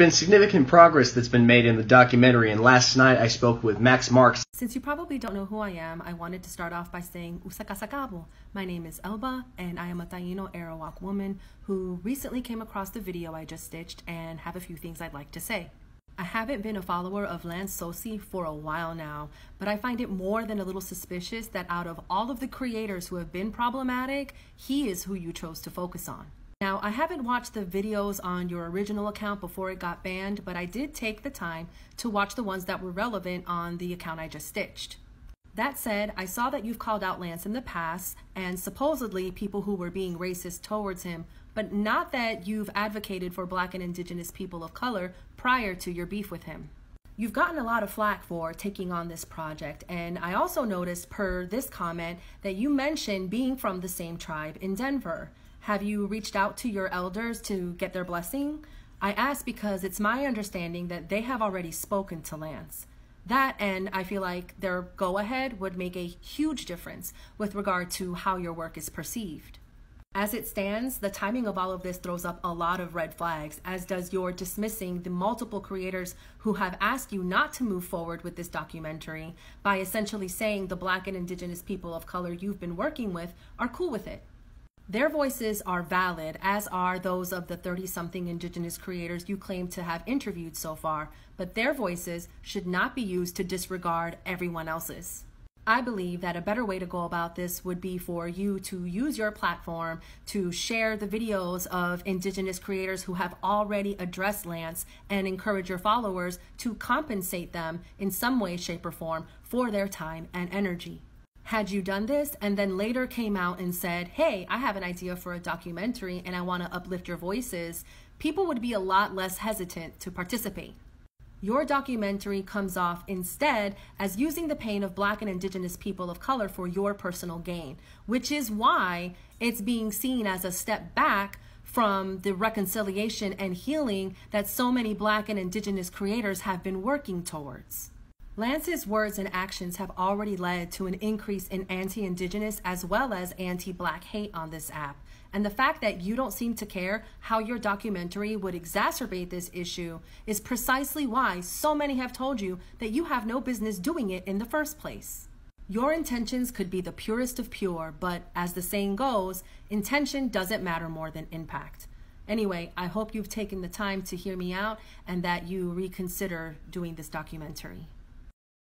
been significant progress that's been made in the documentary, and last night I spoke with Max Marks. Since you probably don't know who I am, I wanted to start off by saying Usakasakabo. My name is Elba, and I am a Taino Arawak woman who recently came across the video I just stitched and have a few things I'd like to say. I haven't been a follower of Lance Sosi for a while now, but I find it more than a little suspicious that out of all of the creators who have been problematic, he is who you chose to focus on. Now, I haven't watched the videos on your original account before it got banned, but I did take the time to watch the ones that were relevant on the account I just stitched. That said, I saw that you've called out Lance in the past and supposedly people who were being racist towards him, but not that you've advocated for black and indigenous people of color prior to your beef with him. You've gotten a lot of flack for taking on this project, and I also noticed per this comment that you mentioned being from the same tribe in Denver. Have you reached out to your elders to get their blessing? I ask because it's my understanding that they have already spoken to Lance. That and I feel like their go ahead would make a huge difference with regard to how your work is perceived. As it stands, the timing of all of this throws up a lot of red flags, as does your dismissing the multiple creators who have asked you not to move forward with this documentary by essentially saying the black and indigenous people of color you've been working with are cool with it. Their voices are valid, as are those of the 30 something Indigenous creators you claim to have interviewed so far, but their voices should not be used to disregard everyone else's. I believe that a better way to go about this would be for you to use your platform to share the videos of Indigenous creators who have already addressed Lance and encourage your followers to compensate them in some way, shape, or form for their time and energy. Had you done this and then later came out and said, hey, I have an idea for a documentary and I want to uplift your voices, people would be a lot less hesitant to participate. Your documentary comes off instead as using the pain of black and indigenous people of color for your personal gain, which is why it's being seen as a step back from the reconciliation and healing that so many black and indigenous creators have been working towards. Lance's words and actions have already led to an increase in anti Indigenous as well as anti Black hate on this app. And the fact that you don't seem to care how your documentary would exacerbate this issue is precisely why so many have told you that you have no business doing it in the first place. Your intentions could be the purest of pure, but as the saying goes, intention doesn't matter more than impact. Anyway, I hope you've taken the time to hear me out and that you reconsider doing this documentary.